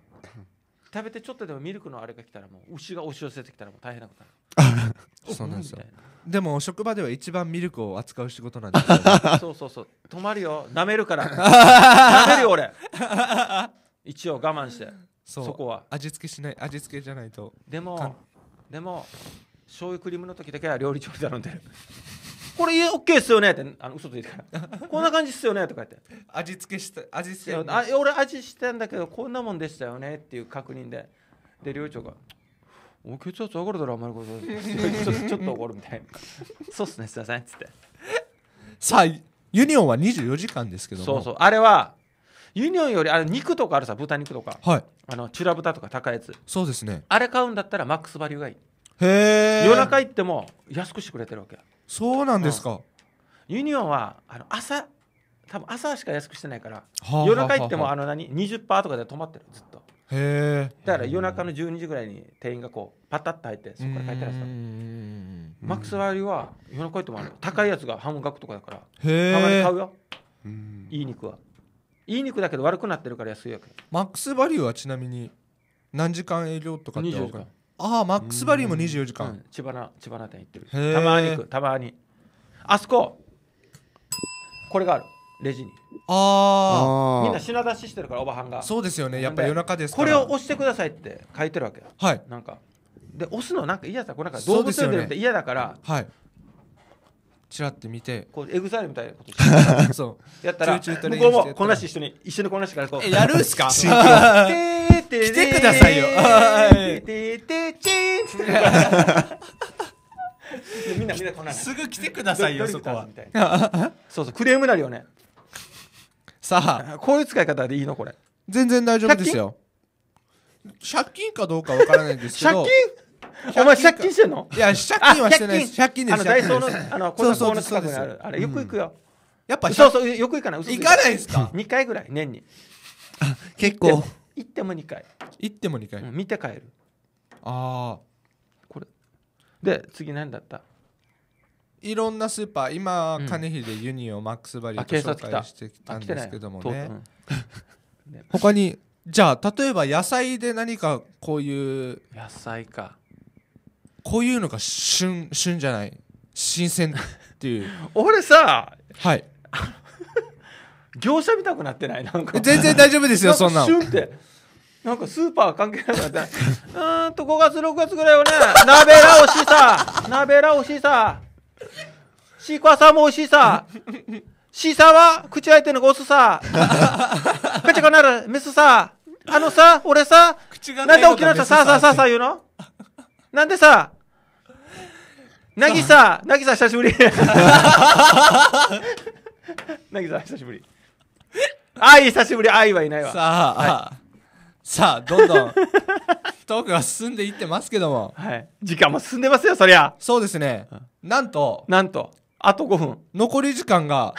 食べてちょっとでもミルクのあれが来たらもう牛が押し寄せてきたらもう大変なことになる。そうなんですよ。でも職場では一番ミルクを扱う仕事なんですよ。ね なそうそうそう。止まるよ。舐めるから。舐めるよ俺。一応我慢して。そこは。味付けしない味付けじゃないと。でもでも醤油クリームの時だけは料理長に頼んでるこれ家 OK っすよねってあの嘘ついて。か らこんな感じっすよねとか言って。味付けした味付けあ俺味してんだけどこんなもんでしたよねっていう確認で。で料理長が「お血圧上がるだろあんまりこれ。ちょっとちょっと怒る」みたいな「そうっすねすいません」っつって。さあユニオンは24時間ですけども。そうそう。あれはユニオンよりあれ肉とかあるさ豚肉とか。はい。あのチュラ豚とか高いやつ。そうですね。あれ買うんだったらマックスバリューがいい。へえ夜中行っても安くしてくれてるわけそうなんですか、ユニオンはあの朝多分朝しか安くしてないからはあはあはあ夜中行ってもあの何20%とかで止まってるずっと。へえ。だから夜中の12時ぐらいに店員がこうパタッと入ってそこから帰ってらっしゃる。マックス割りは夜中行ってもある。高いやつが半額とかだからたまに買うよ。うん。いい肉は。いい肉だけど悪くなってるから安いわけ。マックスバリューはちなみに何時間営業とかって24わかる？ああマックスバリューも24時間。うん。千葉な千葉な店行ってる。たまに行くたまに。あそこ。これがある。レジに。あみんなあ品出ししてるからおばはんが。あそうですよね。やっぱ夜中ですかこられを押してくださいって書いてるわけよ。はい。なんか。で押すのなんか嫌だこれなんか動物園でって嫌だからはいチラって見てこうエグザイルみたいなこと。そう。やったら向こうもこんなし一緒に一緒にこんなしからこう。えやるんすか？来来てくださいよ。みんなみんなこんなすぐ来てくださいよそこは。そうそうクレームなるよね。さあ。こういう使い方でいいのこれ。全然大丈夫ですよ。借金かどうかわからないんですけど。借金？お前借金してんの？いや借金はしてないです。借金。ですあのダイソー借金ですのあのそうそう。この近くにあそうでする。あれよく行くよ。やっぱそうそうよく行かない。行かないですか？2回ぐらい年に。結構。行っても2回。行っても2回。うん見て帰る。ああこれ。で次何だった？いろんなスーパー今うん。金秀ユニオンマックスバリュあーと紹介してきたんですけどもね。うん。他にじゃあ例えば野菜で何かこういう野菜かこういうのが旬旬じゃない。新鮮っていう。俺さはい。業者見たくなってない？なんか。全然大丈夫ですよそんな旬って。なんかスーパー関係なくなって。うーんと5月6月ぐらいはね鍋ラ美味しいさ。鍋ラ美味しいさ。シークワーサーも美味しいさ。シーサーは口開いてるのがオスさ。カチャカなるメスさ。あのさ俺さ口がなんで沖縄ささあさあさあさあ言うの？なんでさなぎさなぎさ久しぶり。なぎさ久しぶり。愛久しぶり愛はいないわ。さあ、さあどんどん。トークが進んでいってますけども。はい。時間も進んでますよそりゃ。そうですね。なんと。なんと。あと5分。残り時間が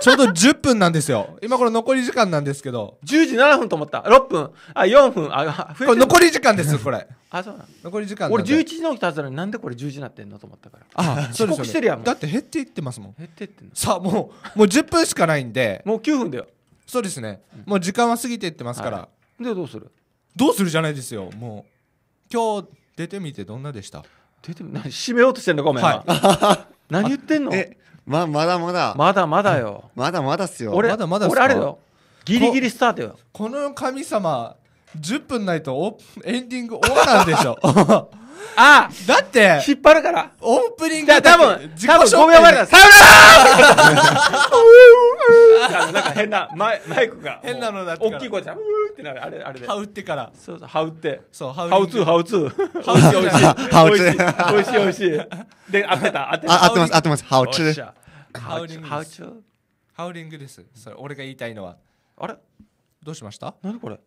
ちょうど10分なんですよ。今これ残り時間なんですけど。10時7分と思った。6分。あ4分。あこれ残り時間ですこれ。あそうなの。残り時間俺で。11時に起きたはずなのになんでこれ10時になってんのと思ったから。あそうですよね遅刻してるやんだって減っていってますもん。減ってってんの。さあもうもう10分しかないんで。もう9分だよ。そうですね。もう時間は過ぎていってますから、はでどうする？どうするじゃないですよ。もう今日出てみてどんなでした？出てみ何締めようとしてんの？ごめん、何言ってんの？えままだまだ。まだまだよ。まだまだっすよ。俺まだまだ俺あれよ。ギリギリスタートよ。この神様10分ないとオエンディング終わらんでしょ。あだって引っ張るから。オープニンじゃグあ多分自己多分5紹介秒前だ。さよならあのなんか変なマイマイクが 変なのだって大きい声じゃんうーってなる。あれあれで。羽打ってから。そうそうハウって。そうハハウツーハウツーハウツー美味しいハウツー美味しい美味しい美味しい。で合ってた？合ってた？あ合ってます合ってます。ハウチュよっしゃ。ハウリングです。ハウチューハウリングです。それ俺が言いたいのはあれどうしました何これ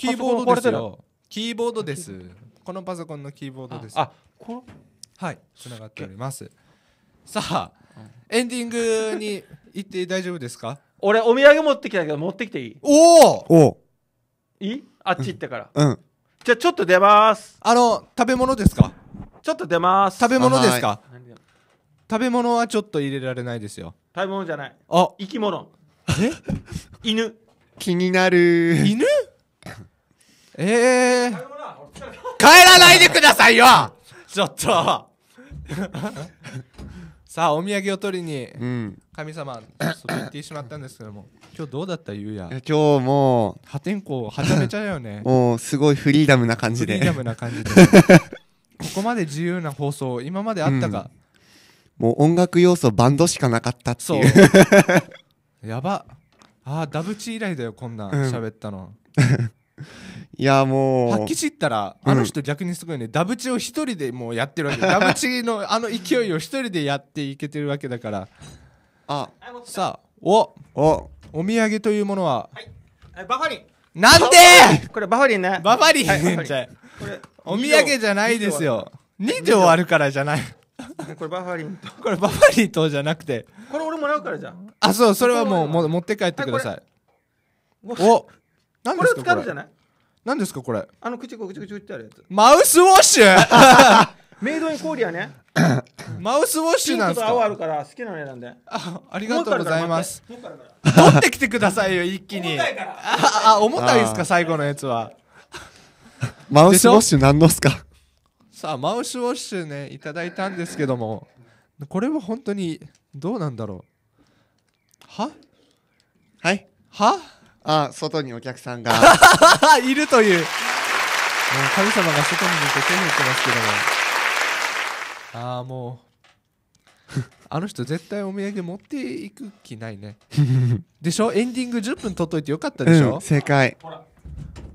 キーボードですよ。キーボードです。このパソコンのキーボードです。あこの？はいつながっております。さあエンディングに行って大丈夫ですか？俺お土産持ってきたけど持ってきていい？おおおいい？あっち行ってから。うん。じゃあちょっと出ます。あの食べ物ですか？ちょっと出ます。食べ物ですか？食べ物はちょっと入れられないですよ。食べ物じゃない。あ。生き物。え？犬。気になる。犬？ええ帰らないでくださいよ。ちょっと。さあお土産を取りにうん。神様そう言ってしまったんですけども。今日どうだったゆうや？今日も破天荒はちゃめちゃだよね。う もうすごいフリーダムな感じで。フリーダムな感じで。ここまで自由な放送今まであったか、もう音楽要素バンドしかなかったってそう。いう。やば。あーダブチ以来だよこんなんうん。喋ったの、いやもう。発揮知ったらうんあの人逆にすごいね、ダブチを一人でもうやってるわけ ダブチのあの勢いを一人でやっていけてるわけだから。あ。さあお。お。お土産というものは？えバファリン。なんで！これバファリンね。バファリンはいリン。お土産じゃないですよ。2錠あるからじゃない。これバファリンと。これバファリンとじゃなくて。これ俺もらうからじゃん。あそうそれはもうもう持って帰ってください。こお。何れをですかこれ？使うじゃない？何ですかこれ？あの口こ口口ってあるやつ。マウスウォッシュ？メイドインコーリアね。マウスウォッシュなんですピンクと青あかるから好きなの選んで。あ ありがとうございます。取ってきてくださいよ一気に。重たいから。ああ重たいですか？最後のやつは。マウスウォッシュ何のっすか？さあマウスウォッシュねいただいたんですけども。これは本当にどうなんだろう。は？はい。は？あ外にお客さんが。いるという。もう神様が外に出て手振ってますけども。ああもう。あの人絶対お土産持っていく気ないね。でしょ？エンディング10分取っといてよかったでしょ、うん正解。ほら。あ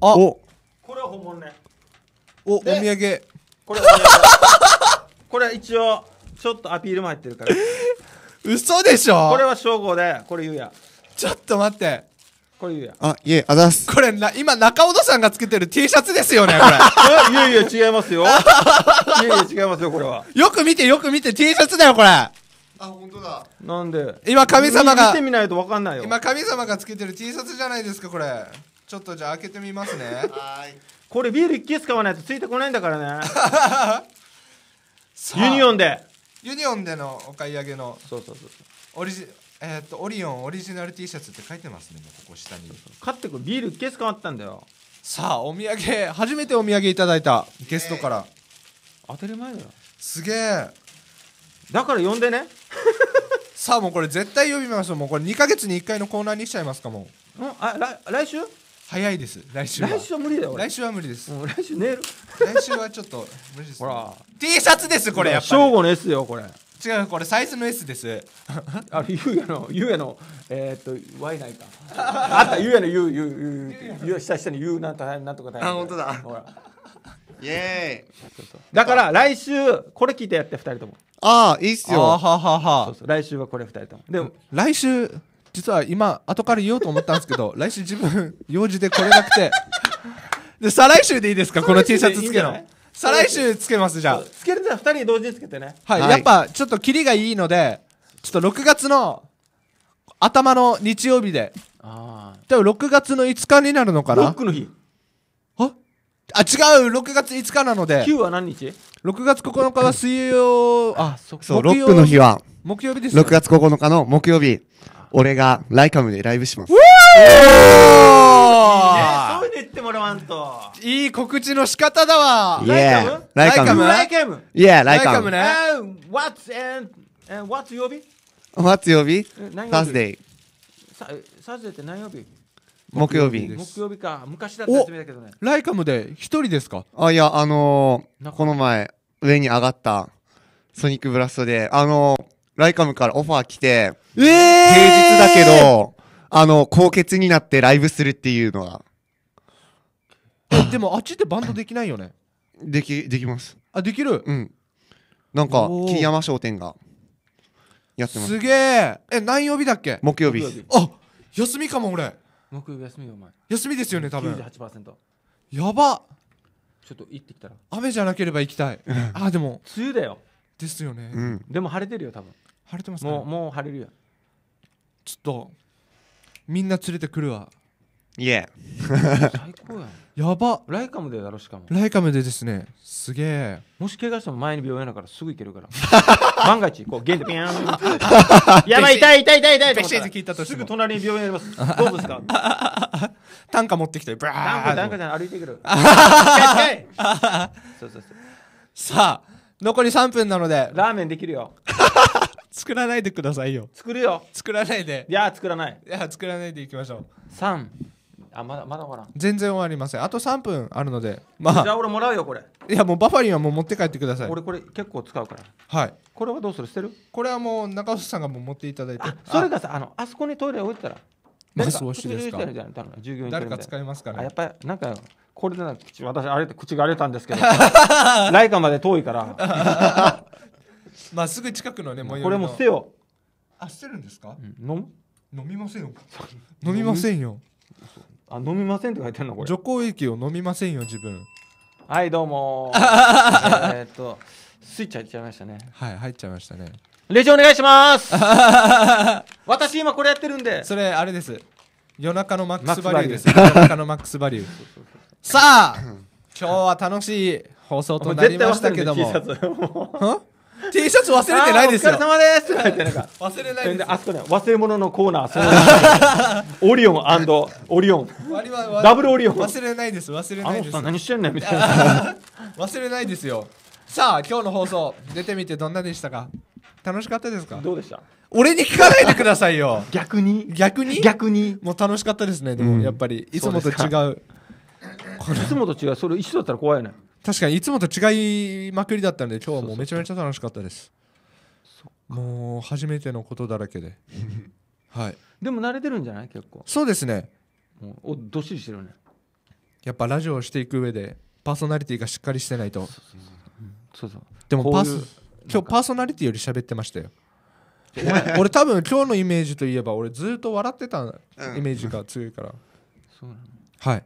お。これは本物ね。おお土で産これはこれは一応ちょっとアピールも入ってるから。嘘でしょ？これは称号でこれ言うや。ちょっと待ってこれ言うやあいえあざっす。これな今中尾さんがつけてる T シャツですよねこえいやいや違いますよ。いやいや違いますよこれは。れよく見てよく見て T シャツだよこれ。あ本当だ。なんで？今神様見がてみないと分かんないよ。今神様がつけてる T シャツじゃないですかこれ。ちょっとじゃあ開けてみますね。はーい。これビール一ケース買わないとついてこないんだからね。ユニオンで。ユニオンでのお買い上げの。そうそうそう。オリジえーっとオリオンオリジナル T シャツって書いてますねここ下に。買ってこれビール一気使わったんだよ。さあお土産初めてお土産いただいたゲストから。当たり前だよ。すげえ。だから呼んでね。さあもうこれ絶対呼びますよもうこれ2ヶ月に1回のコーナーにしちゃいますかもう。うんあ来来週？早いです来週は。来週は無理だよ俺。来週は無理です。うん来週寝る。来週はちょっと無理です、ほら。T シャツですこれやっぱ正午の S よこれ。り違うこれサイズの S です。あれゆうやのゆうやのえー、っと Y ないか。あったゆうやのゆうゆうゆうゆう下下にゆうなんとかなんとかあ本当だ。ほら。イエーイ。だから来週これ聞いてやって二人とも。あーいいっすあーよははそうはそう来週はこれ二人とも。でも来週実は今後から言おうと思ったんですけど 来週自分用事で来れなくて。で再来週でいいですか？この T シャツつけの再来週つけますじゃそうつけるなら二人同時につけてね。あはい、はい。やっぱちょっとキリがいいのでちょっと6月の頭の日曜日で。あ多分6月の5日になるのかな？ロックの日。あ？あ違う！6月5日なので。9は何日？6月9日は水曜。あそっそうロックの日は。木曜日。ですよ。6月9日の木曜日。俺がライカムでライブします。ういうの言ってもらわんと。いい告知の仕方だわ。ライカム？ライカム？ライカム？ね What's and and What's 曜日松曜日え何曜日サーズデイさサズデーって何曜日。木曜日木曜日か。昔だったら休みだけどね。ライカムで一人ですか？あいやあのー、この前上に上がったソニックブラストであのー、ライカムからオファー来てえ平日だけどあの高血になってライブするっていうのはえでもあっちってバンドできないよね？できできます。あできる？うん。なんかおー。桐山商店がやってます。すげえ。え何曜日だっけ？木曜日。木曜日。あ休みかも俺。木曜日休みよお前。休みですよね多分。98%ちやば。ょっと行ってきたら。雨じゃなければ行きたい。あでも。梅雨だよ。ですよね、うん。でも晴れてるよ多分。晴れてますか？もうもう晴れるよ。ちょっとみんな連れてくるわ。イエ最高やんやば。ライカムでだろしかも。ライカムでですね。すげえ。もし怪我しても前に病院だからすぐ行けるから。万が一こう弦でピャーン。やばい痛い痛い痛い痛いって聞いたとすぐ隣に病院あります。どうですか？短歌持ってきてブラー。カダンカじゃん歩いてくる。そうそうそう。さあ残り3分なので。ラーメンできるよ。作らないでくださいよ。作るよ。作らないで。いや作らない。いや作らないでいきましょう。3あまだまだ終わらん。全然終わりません。あと3分あるのでじまあ。ゃあ俺もらうよこれ。いやもうバファリンはもう持って帰ってください。俺これ結構使うから。はい。これはどうする？捨てる？これはもう中尾さんがもう持っていただいて。あそれがさあのあそこにトイレ置いてたら。マスウォッシュですか？誰か使いますかね？なあやっぱりなんかこれでな口私あれ口が荒れたんですけど。ライカまで遠いから。まあすぐ近くのね最寄りの。これも捨てよあ捨てるんですか？う、うん。飲む？飲みませんよ。飲みませんよあ飲みませんって書いてるのこれ。除光液を飲みませんよ自分。はいどうも。えーっとスイッチ入っちゃいましたね。はい入っちゃいましたね。レジお願いします。私今これやってるんで。それあれです。夜中のマックスバマックスリューです。夜中。のマックスバリュー。さあ 今日は楽しい放送となりましたけども。絶対忘れて T シャツは T シャツ忘れてないですよ。お疲れ様ですとか言ってなんか。忘れないであそこね忘れ物のコーナーそのオリオンオリオンダブルオリオン忘れないです忘れあのないです。さん何してんねんみたいな。忘れないですよ。さあ今日の放送出てみてどんなでしたか？楽しかったですか？どうでした？俺に聞かないでくださいよ。逆に？逆に？逆に？いもう楽しかったですねでうん。もやっぱり。いつもと違う。つもと違う。それ一緒だったら怖いね確かにいつもと違いまくりだったんで今日はもうめちゃめちゃ楽しかったです。もう初めてのことだらけで。はい。でも慣れてるんじゃない？結構。そうですね。もうおどっしりしてるね。やっぱラジオをしていく上でパーソナリティがしっかりしてないと。そうそう。でもパーソこういう今日パーソナリティより喋ってましたよ。俺多分今日のイメージといえば俺ずっと笑ってたイメージが強いから、そうなの。はい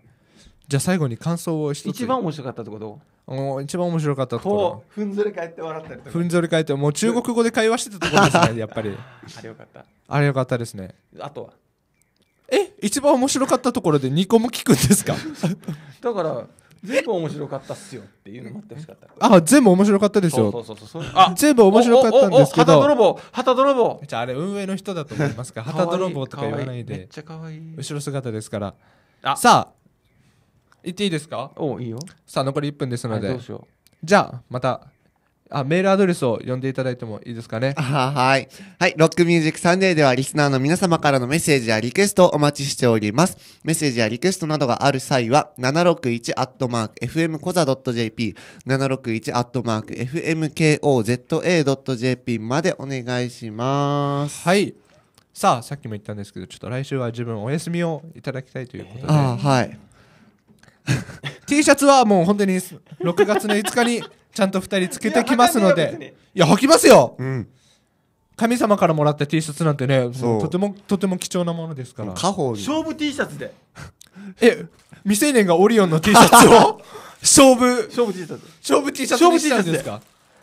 じゃあ最後に感想を一つ。一番面白かったってこと？もう一番面白かったところ。ふんぞり返って笑ったりとか。ふんぞり返ってもう中国語で会話してたところですね やっぱり。あれよかった。あれよかったですね。あとは？え一番面白かったところで2個も聞くんですか？だから全部面白かったっすよっていうの待ってほしかった。あ全部面白かったですよ。そうそうそうそう。そうあ全部面白かったんですけど。おおおお旗泥棒旗泥棒。じゃああれ運営の人だと思いますか？ら旗泥棒とか言わないめっでちゃ可愛い。後ろ姿ですから。あ。さあ言っていいですか？おいいよさあ残り1分ですのではいじゃあまたあメールアドレスを読んでいただいてもいいですかね？あ はい。はい。ロックミュージックサンデーではリスナーの皆様からのメッセージやリクエストをお待ちしております。メッセージやリクエストなどがある際は、761-fmkoza.jp、761-fmkoza.jp までお願いします。はいさあさっきも言ったんですけどちょっと来週は自分お休みをいただきたいということであはい。T シャツはもう本当に6月の5日にちゃんと2人つけてきますので。いや履きますよ。うん。神様からもらった T シャツなんてねとてもとても貴重なものですから。家宝に。勝負 T シャツで。え未成年がオリオンの T シャツを？勝負。勝負 T シャツ。勝負 T シャツにしちゃうんですか？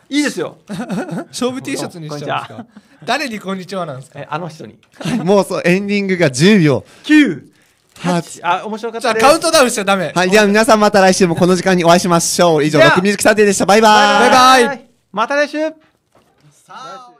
いいですよ。勝負 T シャツにしちゃうんですか？誰にこんにちはなんですか？えあの人に。もうそう、エンディングが10秒。9 8。あ面白かっじゃたですあカウントダウンしちゃダメはい。では皆さんまた来週もこの時間にお会いしましょう。以上、じゃあロックミュージックサンデーでした。バイバーイ。バイバイまた来週さあ